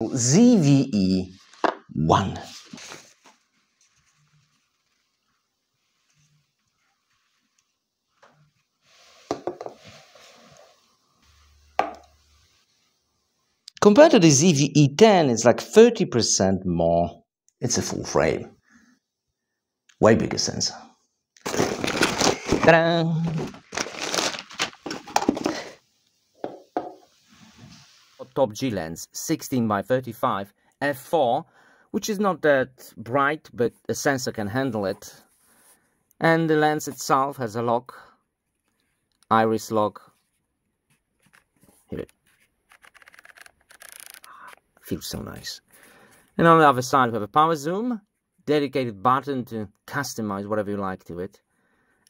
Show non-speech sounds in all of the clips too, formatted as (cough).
ZVE 1. Compared to the ZV-E10, it's like 30% more. It's a full frame. Way bigger sensor. Ta-da! Top G lens 16 by 35 f4 which is not that bright but the sensor can handle it. And the lens itself has a lock iris lock. Here it feels so nice. And on the other side we have a power zoom dedicated button to customize whatever you like to it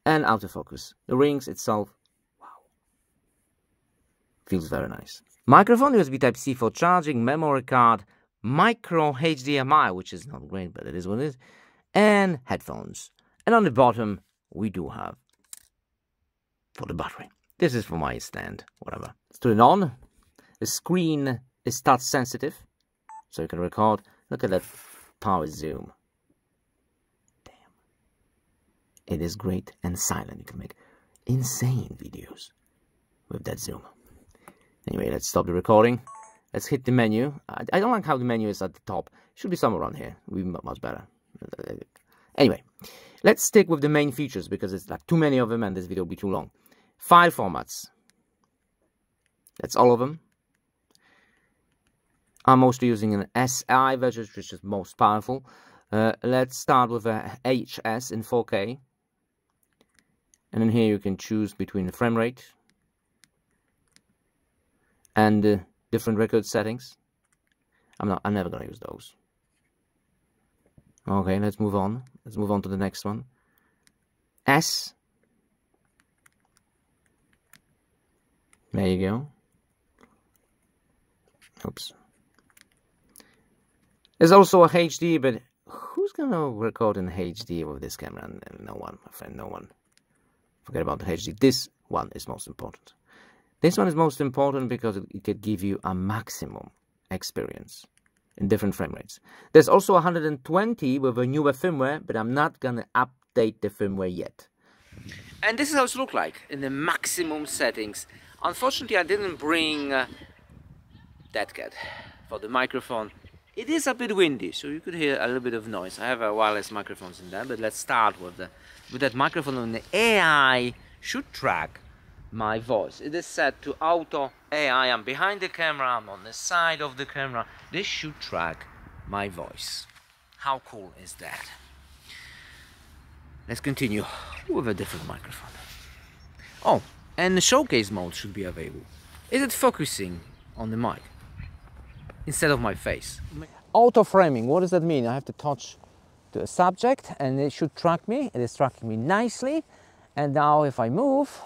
and autofocus. The rings itself feels very nice Microphone, USB Type-C for charging, memory card, micro HDMI, which is not great, but it is what it is, and headphones. And on the bottom, we do have for the battery. This is for my stand, whatever. Let's turn it on. The screen is touch sensitive, so you can record. Look at that power zoom. Damn. It is great and silent. You can make insane videos with that zoom. Anyway, let's stop the recording. Let's hit the menu. I, I don't like how the menu is at the top. It should be somewhere around here. Would be much better. Anyway, let's stick with the main features because it's like too many of them and this video will be too long. File formats. That's all of them. I'm mostly using an SI version, which is most powerful. Uh, let's start with a HS in 4K. And then here you can choose between the frame rate, and uh, different record settings. I'm not. I'm never gonna use those. Okay, let's move on. Let's move on to the next one. S. There you go. Oops. There's also a HD, but who's gonna record in HD with this camera? No one, my friend, no one. Forget about the HD. This one is most important. This one is most important because it could give you a maximum experience in different frame rates. There's also 120 with a newer firmware, but I'm not gonna update the firmware yet. And this is how it looks like in the maximum settings. Unfortunately, I didn't bring uh, that cat for the microphone. It is a bit windy, so you could hear a little bit of noise. I have a wireless microphones in there, but let's start with the with that microphone. And the AI should track my voice. It is set to auto AI. I'm behind the camera, I'm on the side of the camera. This should track my voice. How cool is that? Let's continue with a different microphone. Oh, and the showcase mode should be available. Is it focusing on the mic instead of my face? Auto framing, what does that mean? I have to touch to the subject and it should track me. It is tracking me nicely. And now if I move,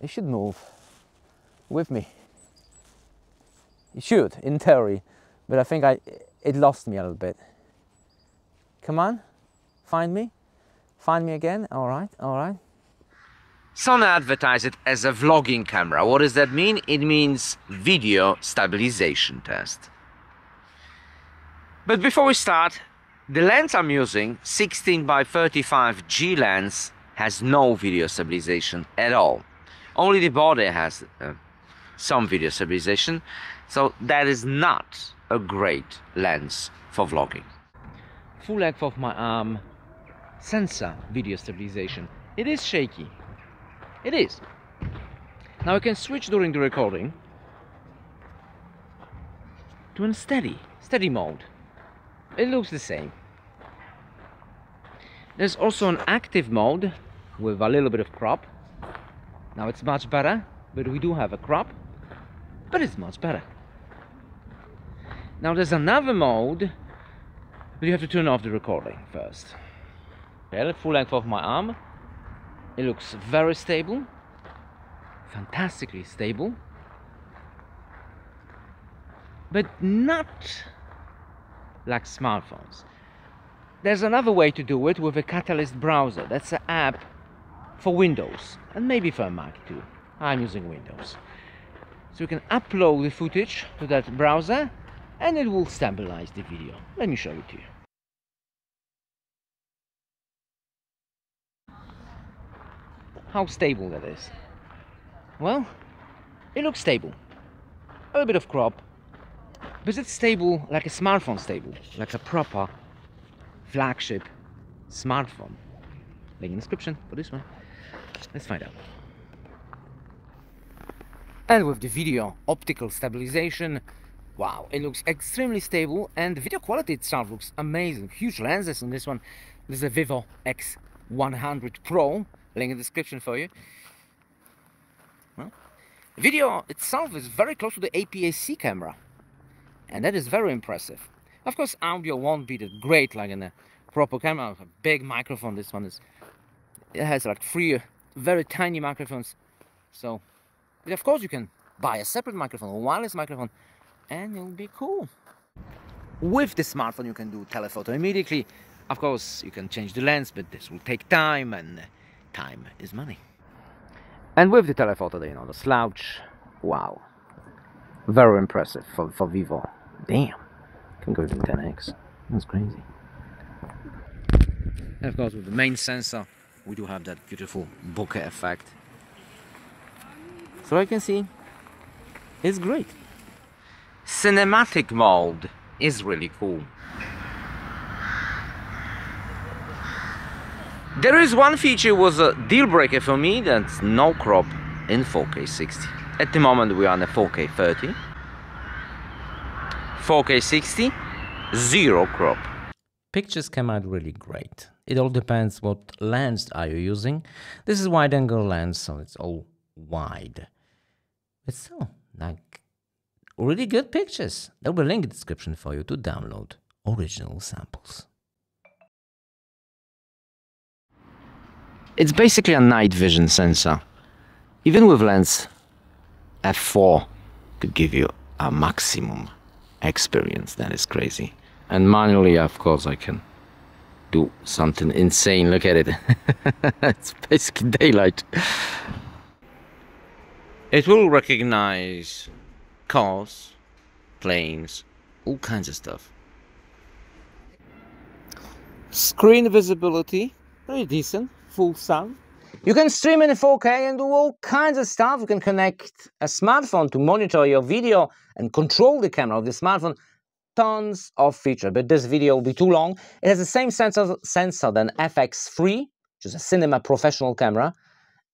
it should move with me. It should, in theory, but I think I it lost me a little bit. Come on, find me, find me again. All right, all right. Sony advertised it as a vlogging camera. What does that mean? It means video stabilization test. But before we start, the lens I'm using, 16 by 35 G lens, has no video stabilization at all. Only the body has uh, some video stabilization, so that is not a great lens for vlogging. Full length of my arm, sensor video stabilization. It is shaky. It is. Now I can switch during the recording to a steady, steady mode. It looks the same. There's also an active mode with a little bit of crop now it's much better, but we do have a crop, but it's much better. Now there's another mode, but you have to turn off the recording first. Okay, full length of my arm. It looks very stable, fantastically stable, but not like smartphones. There's another way to do it with a Catalyst browser. That's an app for Windows and maybe for Mac too. I'm using Windows. So you can upload the footage to that browser and it will stabilize the video. Let me show it to you. How stable that is. Well, it looks stable. A little bit of crop, but it's stable like a smartphone stable, like a proper flagship smartphone. Link in the description for this one. Let's find out. And with the video optical stabilization, wow, it looks extremely stable and the video quality itself looks amazing. Huge lenses on this one. This is a Vivo X100 Pro. Link in the description for you. Well, video itself is very close to the APS-C camera. And that is very impressive. Of course, audio won't be that great like in a proper camera. A big microphone. This one is it has like three very tiny microphones. So, of course, you can buy a separate microphone, a wireless microphone, and it'll be cool. With the smartphone, you can do telephoto immediately. Of course, you can change the lens, but this will take time, and time is money. And with the telephoto, you know, the slouch, wow, very impressive for, for Vivo. Damn, can go to 10x. That's crazy. And of course, with the main sensor, we do have that beautiful bokeh effect. So I can see it's great. Cinematic mode is really cool. There is one feature was a deal breaker for me that's no crop in 4K 60. At the moment we are on a 4K 30. 4K 60, zero crop. Pictures come out really great. It all depends what lens are you using. This is wide angle lens, so it's all wide. But still, like really good pictures. There will be a link in the description for you to download original samples. It's basically a night vision sensor. Even with lens f4 could give you a maximum experience. That is crazy. And manually, of course, I can do something insane. Look at it. (laughs) it's basically daylight. It will recognize cars, planes, all kinds of stuff. Screen visibility, pretty decent, full sun. You can stream in 4K and do all kinds of stuff. You can connect a smartphone to monitor your video and control the camera of the smartphone tons of features, but this video will be too long. It has the same sensor, sensor than FX3, which is a cinema professional camera,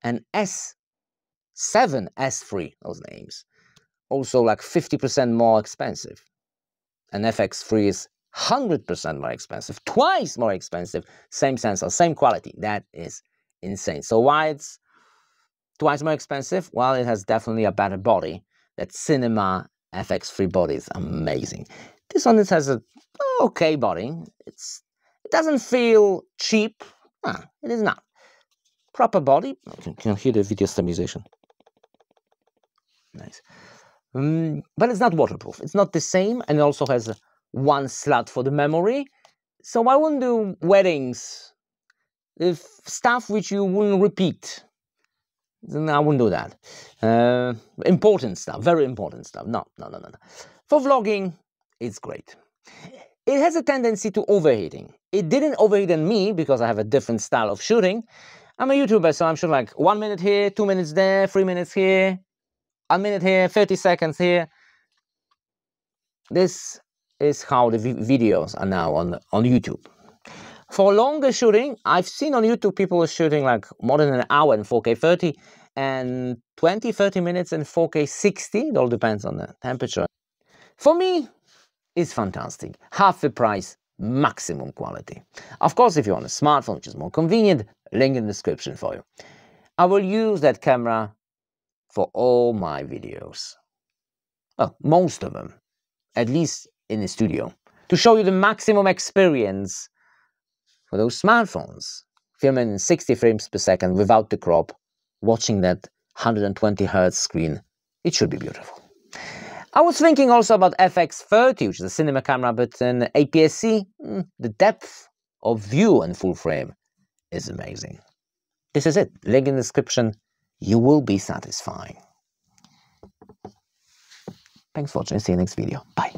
and A7S3, those names. Also like 50% more expensive. And FX3 is 100% more expensive, twice more expensive, same sensor, same quality. That is insane. So why it's twice more expensive? Well, it has definitely a better body. That cinema FX3 body is amazing. This one has a okay body. It's it doesn't feel cheap. Ah, it is not. Proper body. You can hear the video stabilization. Nice. Um, but it's not waterproof. It's not the same, and it also has one slot for the memory. So I wouldn't do weddings, if stuff which you wouldn't repeat. Then I wouldn't do that. Uh, important stuff, very important stuff. No, no, no, no, no. For vlogging, it's great. It has a tendency to overheating. It didn't overheat in me because I have a different style of shooting. I'm a YouTuber, so I'm shooting like one minute here, two minutes there, three minutes here, a minute here, 30 seconds here. This is how the videos are now on, on YouTube. For longer shooting, I've seen on YouTube people shooting like more than an hour in 4K 30 and 20, 30 minutes in 4K 60. It all depends on the temperature. For me, is fantastic. Half the price, maximum quality. Of course, if you want a smartphone, which is more convenient, link in the description for you. I will use that camera for all my videos. Well, most of them, at least in the studio, to show you the maximum experience for those smartphones. Filming in 60 frames per second without the crop, watching that 120 hertz screen, it should be beautiful. I was thinking also about FX30, which is a cinema camera, but in APS-C, hmm, the depth of view in full frame is amazing. This is it. Link in the description. You will be satisfied. Thanks for watching. See you next video. Bye.